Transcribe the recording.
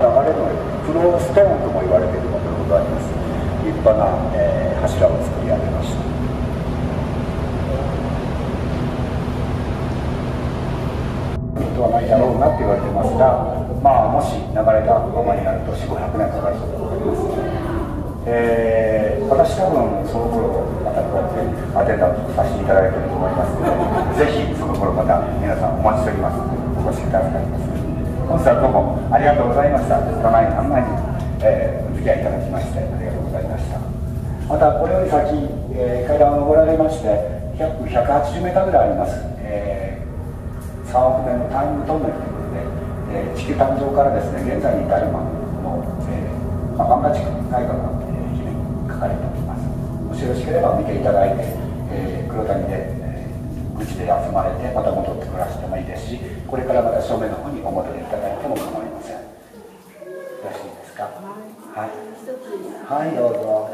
あれのフローストーンとも言われているものでございます立派な、えー、柱を作り上げましたとはないだろうなって言われてますが、まあ、もし流れたままになると4500年かかるそうでございます、えー、私多分その頃またこうやってアテンダントさせていただいていると思いますのでぜひその頃また皆さんお待ちしておりますのでお越しいただきます本日はどうもありがとうございました。拙い案内に、えー、お付き合いいただきましてありがとうございました。またこれより先、えー、階段を登られまして約180メーターぐらいあります、えー、3億年のタイムトンネルということで、えー、地球誕生からですね現在に至るまでの、えーまあ、万画地区内閣の、えー、記念に書かれております。もしよろしければ見ていただいて、えー、黒谷で、えー、愚痴で休まれてまた戻って暮らしてもいいですしこれから正面の方にお戻りいただいても構いませんよろしいですかはい、はい、どうぞ。